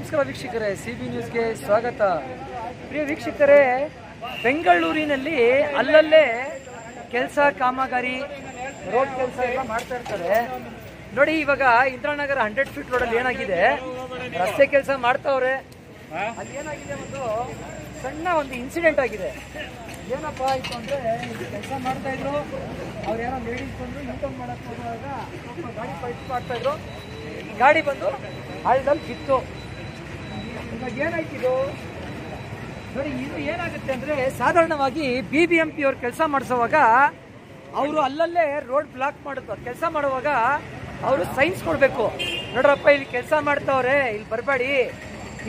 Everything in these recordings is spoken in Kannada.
ನಮಸ್ಕಾರ ವೀಕ್ಷಕರೇ ಸಿ ಬಿ ನ್ಯೂಸ್ಗೆ ಸ್ವಾಗತ. ಪ್ರಿಯ ವೀಕ್ಷಕರೇ, ಬೆಂಗಳೂರಿನಲ್ಲಿ ಅಲ್ಲಲ್ಲೇ ಕೆಲಸ, ಕಾಮಗಾರಿ, ರೋಡ್ ಕೆಲಸ ಎಲ್ಲ ಮಾಡ್ತಾ ಇರ್ತಾರೆ. ನೋಡಿ, ಇವಾಗ ಇಂದ್ರಾನಗರ ಹಂಡ್ರೆಡ್ ಫೀಟ್ ರೋಡಲ್ಲಿ ಏನಾಗಿದೆ? ರಸ್ತೆ ಕೆಲಸ ಮಾಡ್ತಾವ್ರೆ. ಅಲ್ಲಿ ಏನಾಗಿದೆ ಒಂದು ಸಣ್ಣ ಒಂದು ಇನ್ಸಿಡೆಂಟ್ ಆಗಿದೆ. ಏನಪ್ಪ ಆಯ್ತು ಅಂದ್ರೆ ಕೆಲಸ ಮಾಡ್ತಾ ಇದ್ರು. ಅವ್ರು ಏನೋ ಲೇಡೀಸ್ ಬಂದು ಇನ್ಕಮ್ ಮಾಡಕ್ ಹೋಗುವಾಗ ಸ್ವಲ್ಪ ಗಾಡಿ ಪೈಪ್ ಮಾಡ್ತಾ ಇದ್ರು. ಗಾಡಿ ಬಂದು ಹಳ್ಳದಲ್ಲಿ ಬಿತ್ತು. ಏನಾಯ್ತಿದು? ನೋಡಿ ಇದು ಏನಾಗುತ್ತೆ ಅಂದ್ರೆ ಸಾಧಾರಣವಾಗಿ ಬಿ ಬಿ ಎಂ ಪಿ ಅವ್ರು ಕೆಲಸ ಮಾಡಿಸೋವಾಗ ಅವರು ಅಲ್ಲಲ್ಲೇ ರೋಡ್ ಬ್ಲಾಕ್ ಮಾಡಿದ್ರು ಕೆಲಸ ಮಾಡುವಾಗ ಅವರು ಸೈನ್ಸ್ ಕೊಡಬೇಕು. ನೋಡ್ರಪ್ಪ ಇಲ್ಲಿ ಕೆಲಸ ಮಾಡ್ತಾವ್ರೆ ಇಲ್ಲಿ ಬರಬೇಡಿ.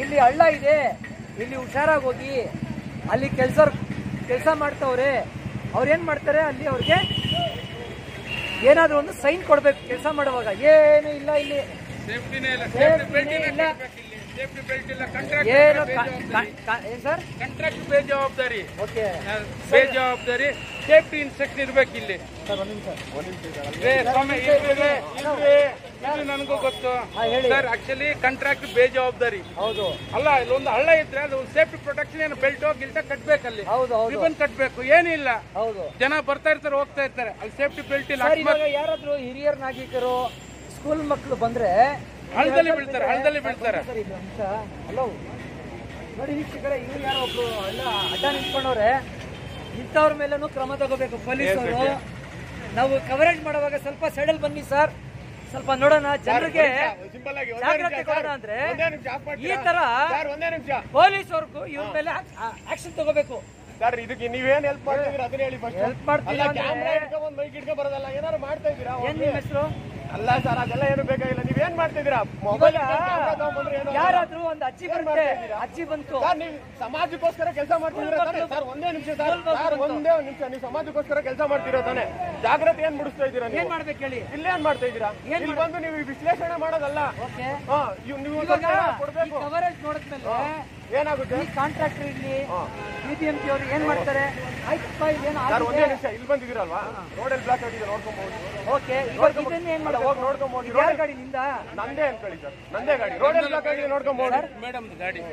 ಇಲ್ಲಿ ಹಳ್ಳ ಇದೆ ಇಲ್ಲಿ ಹುಷಾರಾಗಿ ಹೋಗಿ ಅಲ್ಲಿ ಕೆಲಸ ಕೆಲಸ ಮಾಡ್ತಾವ್ರೆ. ಅವ್ರು ಏನು ಮಾಡ್ತಾರೆ? ಅಲ್ಲಿ ಅವ್ರಿಗೆ ಏನಾದರೂ ಒಂದು ಸೈನ್ ಕೊಡಬೇಕು ಕೆಲಸ ಮಾಡುವಾಗ. ಏನು ಇಲ್ಲ ಇಲ್ಲಿ. ಇಲ್ಲ. ಏನು? ಸರ್? ಕಾಂಟ್ರಾಕ್ಟ್ ಬೇಜವಾಬ್ದಾರಿ. ಬೇಜವಾಬ್ದಾರಿ. ಸೇಫ್ಟಿ ಇನ್ಸ್ಪೆಕ್ಟರ್ ಇರ್ಬೇಕು ಇಲ್ಲಿ. ನನಗೂ ಗೊತ್ತು. ಸರ್ ಆಕ್ಚುಲಿ ಕಾಂಟ್ರಾಕ್ಟ್ ಬೇಜವಾಬ್ದಾರಿ. ಹೌದು. ಅಲ್ಲ ಇಲ್ಲೊಂದು ಹಳ್ಳ ಇದ್ರೆ ಅದು ಸೇಫ್ಟಿ ಪ್ರೊಟೆಕ್ಷನ್ ಏನು ಬೆಲ್ಟ್ ಗಿಲ್ಟ ಕಟ್ಬೇಕಲ್ಲಿ. ಹೌದು ಹೌದು. ರಿಬನ್ ಕಟ್ಬೇಕು. ಏನಿಲ್ಲ ಹೌದು. ಜನ ಬರ್ತಾ ಇರ್ತಾರೆ ಹೋಗ್ತಾ ಇರ್ತಾರೆ. ಅಲ್ಲಿ ಸೇಫ್ಟಿ ಬೆಲ್ಟ್ ಇಲ್ಲ. ಯಾರಾದ್ರೂ ಹಿರಿಯರ್ ನಾಗರಿಕರು ಸ್ಕೂಲ್ ಮಕ್ಕಳು ಬಂದ್ರೆ ಹಳ್ಳದಲ್ಲಿ ಬೀಳ್ತಾರೆ, ಹಳ್ಳದಲ್ಲಿ ಬೀಳ್ತಾರೆ. ಹಲೋ. ನೋಡಿ ವೀಕ್ಷಕರೇ ಇವ್ರು ಯಾರೋ ಒಬ್ರು ಎಲ್ಲ ಅಡ್ಡ ನಿಂತ್ಕೊಂಡವ್ರೆ ಇಂಥವ್ರ ಮೇಲೂ ಕ್ರಮ ತಗೋಬೇಕು. ಪೊಲೀಸರು ನಾವು ಕವರೇಜ್ ಮಾಡುವಾಗ ಸ್ವಲ್ಪ ಸೈಡಲ್ ಬನ್ನಿ ಸರ್ ಸ್ವಲ್ಪ ನೋಡೋಣ ಜನರಿಗೆ ಜಾಗ್ರತೆ ಕೊಡೋಣ ಅಂದ್ರೆ ಈ ತರ ಒಂದೇ ನಿಮಿಷ. ಪೊಲೀಸ್ ಅವ್ರಿಗೂ ಇವ್ರ ಮೇಲೆ ಆಕ್ಷನ್ ತಗೋಬೇಕು. ಸರ್ ಇದಕ್ಕೆ ನೀವೇನ್ ಹೆಲ್ಪ್ ಮಾಡ್ತಿದ್ದೀರಾ? ಅದನ್ನ ಹೇಳಿ ಫಸ್ಟ್ ಹೆಲ್ಪ್ ಮಾಡ್ತೀರಾ ಅಲ್ಲ ಕ್ಯಾಮ್ರಾ ಅಂದ್ರೆ ಮೈಕ್ ಇಟ್ಕೊಂಡ್ ಬರೋದಲ್ಲ ಏನಾರು ಮಾಡ್ತಾ ಇದ್ದೀರಾ? ಏನ್ ನಿಮ್ಮ ಹೆಸರು? ಅಲ್ಲ ಸರ್ ಅದೆಲ್ಲ ಏನು ಬೇಕಾಗಿಲ್ಲ. ನೀವೇನ್ ಮಾಡ್ತಿದ್ದೀರಾ? ಮೊಬೈಲ್ ಯಾರಾದ್ರೂ ಒಂದು ಅಜ್ಜಿ ಬರುತ್ತೆ ಅಜ್ಜಿ ಬಂತು. ನೀವು ಸಮಾಜಕ್ಕೋಸ್ಕರ ಕೆಲಸ ಮಾಡ್ತಿದ್ದೀರಾ ತಾನೆ? ಸರ್ ಒಂದೇ ನಿಮಿಷ ಸರ್. ಒಂದೇ ನಿಮಿಷ ನೀವು ಸಮಾಜಕ್ಕೋಸ್ಕರ ಕೆಲಸ ಮಾಡ್ತಿರೋ ತಾನೆ? ಜಾಗ್ರತೆ ಏನ್ ಮುಡಿಸ್ತಾ ಇದ್ದೀರಾ ಏನ್ ನೀವು ಮಾಡ್ಬೇಕು ಹೇಳಿ? ಇಲ್ಲೇನ್ ಮಾಡ್ತಾ ಇದ್ದೀರಾ? ಇಲ್ಲಿ ಬಂದು ನೀವು ವಿಶ್ಲೇಷಣೆ ಮಾಡೋದಲ್ಲ. ನೀವು ಕೊಡ್ಬೇಕು. ಕವರೇಜ್ ನೋಡಿದ್ಮೇಲೆ ಏನಾಗುತ್ತೆ? ಈ ಕಾಂಟ್ರಾಕ್ಟರ್ ಇಲ್ಲಿ ಬಿಬಿಎಂಪಿ ಅವರು ಏನ್ ಮಾಡ್ತಾರೆ? ಆಯ್ತಪ್ಪ ಏನು ಸರ್ ಒಂದೇ ನಿಮಿಷ ಇಲ್ಲಿ ಬಂದಿದ್ದೀರಲ್ವಾ? ರೋಡಲ್ಲಿ ಬ್ಲಾಕ್ ಆಗಿದೆ ನೋಡ್ಕೊಂಬಹುದು ಓಕೆ ಇವಾಗ ಇದನ್ನ ಏನ್ ಹೋಗಿ ಮಾಡ್ಬೇಕು? ನೋಡ್ಕೊಂಬೋದು. ಯಾರ್ ಗಾಡಿ ನಿಂದ ನಂದೇ ಅನ್ಕೊಳ್ಳಿ ಸರ್ ನಂದೇ ಗಾಡಿ. ರೋಡಲ್ಲಿ ಬ್ಲಾಕ್ ಆಗಿದೆ ನೋಡ್ಕೊಂಬೋದು. ಮೇಡಮ್ ಗಾಡಿ.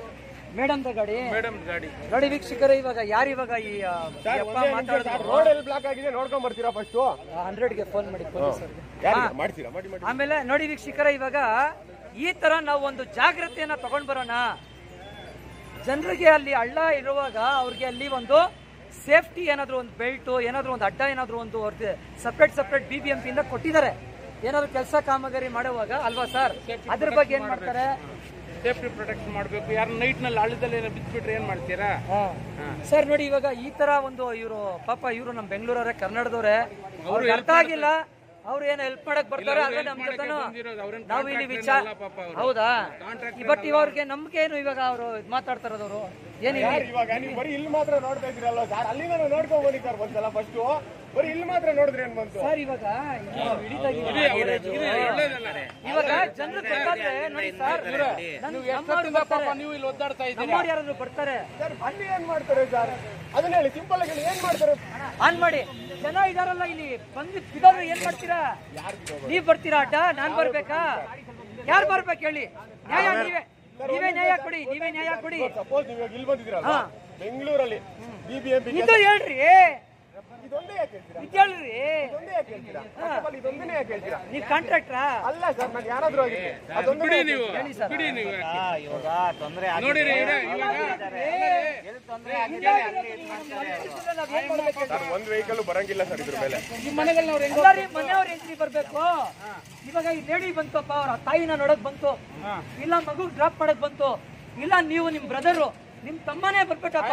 ಮೇಡಮ್ ಗಾಡಿ? ಮೇಡಮ್ ಗಾಡಿ. ನೋಡಿ ವೀಕ್ಷಕರೇ ಇವಾಗ ಯಾರು ಇವಾಗ ಈ ರೋಡ್ ಎಲ್ಲಿ ಅಪ್ಪ ರೋಡಲ್ಲಿ ಬ್ಲಾಕ್ ಆಗಿದೆ ನೋಡ್ಕೊಂಡ್ ಬರ್ತೀರಾ ಫಸ್ಟ್ ಹಂಡ್ರೆಡ್ಗೆ ಫೋನ್ ಮಾಡಿ ಯಾರಿಗೆ? ಮಾಡ್ತೀರಾ? ಮಾಡಿ ಮಾಡಿ. ಆಮೇಲೆ ನೋಡಿ ವೀಕ್ಷಕರ ಇವಾಗ ಈ ತರ ನಾವು ಒಂದು ಜಾಗ್ರತೆಯನ್ನ ತಗೊಂಡ್ ಬರೋಣ. ಜನರಿಗೆ ಅಲ್ಲಿ ಹಳ್ಳ ಇರುವಾಗ ಅವ್ರಿಗೆ ಅಲ್ಲಿ ಒಂದು ಸೇಫ್ಟಿ ಏನಾದರೂ ಒಂದು ಬೆಲ್ಟು ಏನಾದರೂ ಒಂದು ಅಡ್ಡ ಏನಾದರೂ ಒಂದು ಅವ್ರದ್ದು separate separate B B M ಪಿಯಿಂದ ಕೊಟ್ಟಿದ್ದಾರೆ. ಏನಾದರೂ ಕೆಲಸ ಕಾಮಗಾರಿ ಮಾಡುವಾಗ ಅಲ್ವಾ ಸರ್? ಅದ್ರ ಬಗ್ಗೆ ಏನು ಮಾಡ್ತಾರೆ? ಸೇಫ್ಟಿ ಪ್ರೊಟೆಕ್ಷನ್ ಮಾಡಬೇಕು. ಯಾರು ನೈಟ್ನಲ್ಲಿ ಹಳ್ಳದಲ್ಲಿ ಏನೋ ಏನು ಮಾಡ್ತೀರಾ? ಸರ್ ನೋಡಿ ಇವಾಗ ಈ ತರ ಒಂದು ಇವರು ಪಾಪ ಇವರು ನಮ್ಮ ಬೆಂಗಳೂರವರೇ ಕನ್ನಡದವರೇ ಅವ್ರಿಗೆ ಅರ್ಥ ಆಗಿಲ್ಲ. ಅವ್ರು ಏನು ಹೆಲ್ಪ್ ಮಾಡಕ್ ಬರ್ತಾರೆ ಅದೇ ನಮ್ ಜೊತೆನು ನಾವು ಇಲ್ಲಿ ವಿಚಾರ ಹೌದಾ? ಬಟ್ ಇವ್ರಿಗೆ ನಂಬಿಕೆ ಏನು ಇವಾಗ ಅವರು ಮಾತಾಡ್ತಾ ಇರೋದವ್ರು ಏನಿಲ್ಲ ಇವಾಗ? ನೀವು ಬರೀ ಇಲ್ಲಿ ಮಾತ್ರ ನೋಡ್ತಾ ಇದ್ರಲ್ಲ ಸರ್ ಅಲ್ಲಿ ನೋಡ್ಕೊಂಡ್ ಬನ್ನಿ ಸರ್ ಒಂದ್ಸಲ ಫಸ್ಟ್ ಬರೀ ಇಲ್ಲಿ ಮಾತ್ರ ನೋಡಿದ್ರೆ ಏನ್ ಬಂತು? ಸರ್ ಇವಾಗ. ಇವಾಗ ಜನರು ಗೊತ್ತಾದ್ರೆ ನೋಡಿ ಸರ್ ನೀವು ಇಲ್ಲಿ ಒದ್ದಾಡ್ತಾ ಇದ್ದೀರಾ? ಯಾರಾದ್ರು ಬರ್ತಾರೆ ಸರ್ ಅಲ್ಲಿ ಏನ್ ಮಾಡ್ತಾರೆ ಸರ್? ಅದನ್ನ ಹೇಳಿ ಸಿಂಪಲ್ ಆಗಿ ಏನ್ ಮಾಡ್ತಾರೆ? ಆನ್ ಮಾಡಿ. ಜನ ಇದಾರಲ್ಲ ಇಲ್ಲಿ ಬಂದು ಬಿದ್ದವ್ರು ಏನ್ ಮಾಡ್ತೀರಾ? ನೀವ್ ಬರ್ತೀರಾ ಅಡ್ಡ? ನಾನ್ ಬರ್ಬೇಕಾ? ಯಾರು ಬರ್ಬೇಕು ಹೇಳಿ? ನ್ಯಾಯ ನೀವೇ. ನೀವೇ ನ್ಯಾಯ ಕೊಡಿ ನೀವೇ ನ್ಯಾಯ ಕೊಡಿ. ಸಪೋಸ್ ನೀವು ಇಲ್ಲಿ ಬಂದಿದ್ದೀರಲ್ವಾ? ಬೆಂಗಳೂರಲ್ಲಿ ಬಿಬಿಎಂಪಿ ಇದು ಹೇಳ್ರಿ. ಇದೊಂದೇ ಯಾಕೆ ಹೇಳ್ತೀರಾ? ಇದು ಹೇಳ್ರಿ ಇದೊಂದೇ ಯಾಕೆ ಹೇಳ್ತೀರಾ? First of all, ಇದೊಂದನ್ನೇ ಯಾಕೆ ಹೇಳ್ತೀರಾ? ನೀವ್ ಕಾಂಟ್ರಾಕ್ಟ್ರಾ ಅಲ್ಲ ಸರ್ ನಾನು ಯಾರಾದ್ರೂ ಆಗಿರ್ಲಿ. ಅದೊಂದು ಬಿಡಿ ನೀವು. ಬಿಡಿ ನೀವು ನೋಡಿರಿ ಇಡ- ಇವಾಗ ಸರ್ ಒಂದ್ ವೆಹಿಕಲ್ ಬರಂಗಿಲ್ಲ ಸರ್ ಇದ್ರ ಮೇಲೆ. ಈ ಮನೆಗಳನ್ನ ಅವ್ರು ಹೆಂಗ್ ಎಲ್ಲಾರಿ ಮನೆಯವ್ರ ಎಂಟ್ರಿ ಬರ್ಬೇಕು. ಇವಾಗ ಈ ಲೇಡಿ ಬಂತಪ್ಪ ಅವ್ರ ತಾಯಿನ ನೋಡಕ್ ಬಂತು. ಇಲ್ಲ ಮಗು ಡ್ರಾಪ್ ಮಾಡಕ್ ಬಂತು. ಇಲ್ಲ ನೀವು ನಿಮ್ ಬ್ರದರು ನಿಮ್ ತಮ್ಮನೇ ಬರ್ಬೇಕಪ್ಪ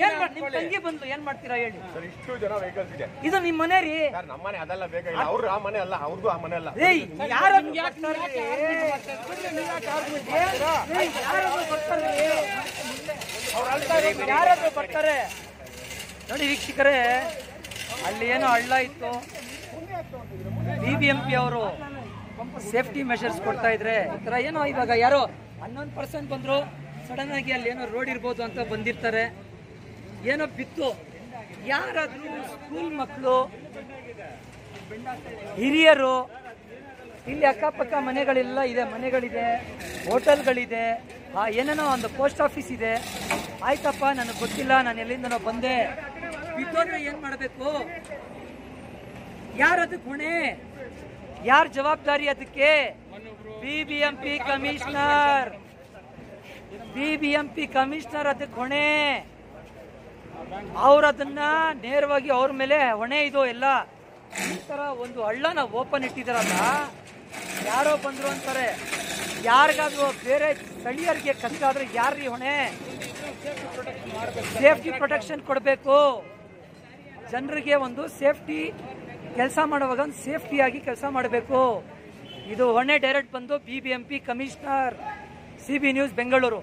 ಏನ್ ಮಾಡ್- ನಿಮ್ ತಂಗಿ ಬಂದ್ಲು ಏನ್ ಮಾಡ್ತೀರಾ ಹೇಳಿ. ಸರ್ ಇಷ್ಟು ಜನ ವೆಹಿಕಲ್ಸ್ ಇದೆ. ಇದು ನಿಮ್ ಮನೆ ರೀ. ಸರ್ ನಮ್ಮನೆ ಅದೆಲ್ಲ ಬೇಕಾಗಿಲ್ಲ ಅವ್ರು ಆ ಮನೆ ಅಲ್ಲ ಅವ್ರದ್ದು ಆ ಮನೆ ಅಲ್ಲ. ಏಯ್ ಯಾರು ಬರ್ತಾರೆ? ರೀ? ಏಯ್, ಯಾರಾದ್ರೂ ಬರ್ತಾರೆ? ರೀ? ಯಾರಾದ್ರೂ ಬರ್ತಾರೆ? ನೋಡಿ ವೀಕ್ಷಕರೇ ಅಲ್ಲಿ ಏನೋ ಹಳ್ಳ ಇತ್ತು. ಬಿ ಬಿ ಎಂ ಪಿ ಅವರು ಸೇಫ್ಟಿ ಮೆಷರ್ಸ್ ಕೊಡ್ತಾ ಇದ್ರೆ ಈ ತರ ಏನೋ ಇವಾಗ ಯಾರೋ ಹನ್ನೊಂದು ಪರ್ಸೆಂಟ್ ಬಂದ್ರು. ಸಡನ್ ಆಗಿ ಅಲ್ಲಿ ಏನೋ ರೋಡ್ ಇರ್ಬೋದು ಅಂತ ಬಂದಿರ್ತಾರೆ. ಏನೋ ಬಿತ್ತು. ಯಾರಾದ್ರೂ ಸ್ಕೂಲ್ ಮಕ್ಕಳು ಹಿರಿಯರು, ಇಲ್ಲಿ ಅಕ್ಕಪಕ್ಕ ಮನೆಗಳೆಲ್ಲ ಇದೆ, ಮನೆಗಳಿದೆ, ಹೋಟೆಲ್ಗಳಿದೆ, ಆ ಏನೇನೋ ಒಂದು ಪೋಸ್ಟ್ ಆಫೀಸ್ ಇದೆ. ಆಯ್ತಪ್ಪ, ನನಗೆ ಗೊತ್ತಿಲ್ಲ, ನಾನು ಎಲ್ಲಿಂದನೋ ಬಂದೆ. ಬಿದ್ದೋದ್ರೆ ಏನು ಮಾಡಬೇಕು? ಯಾರು ಅದಕ್ಕೆ ಹೊಣೆ ಯಾರ ಜವಾಬ್ದಾರಿ ಅದಕ್ಕೆ? B B M P commissioner. B B M P commissioner ಅದಕ್ಕೆ ಹೊಣೆ. ಅವ್ರು ಅದನ್ನ ನೇರವಾಗಿ ಅವ್ರ ಮೇಲೆ ಹೊಣೆ ಇದು ಎಲ್ಲ. ಈ ತರ ಒಂದು ಹಳ್ಳನ ಓಪನ್ ಇಟ್ಟಿದಾರಲ್ಲ, ಯಾರೋ ಬಂದ್ರು ಅಂತಾರೆ. ಯಾರಿಗಾದ್ರೂ ಬೇರೆ ಸ್ಥಳೀಯರಿಗೆ ಕಷ್ಟ ಆದ್ರೆ ಯಾರ್ರೀ ಹೊಣೆ? ಸೇಫ್ಟಿ ಪ್ರೊಟೆಕ್ಷನ್ ಕೊಡಬೇಕು. ಜನರಿಗೆ ಒಂದು ಸೇಫ್ಟಿ ಕೆಲಸ ಮಾಡುವಾಗ ಒಂದು ಸೇಫ್ಟಿಯಾಗಿ ಕೆಲಸ ಮಾಡಬೇಕು. ಇದು ಹೊಣೆ ಡೈರೆಕ್ಟ್ ಬಂದು B B commissioner C B news Bengaluru.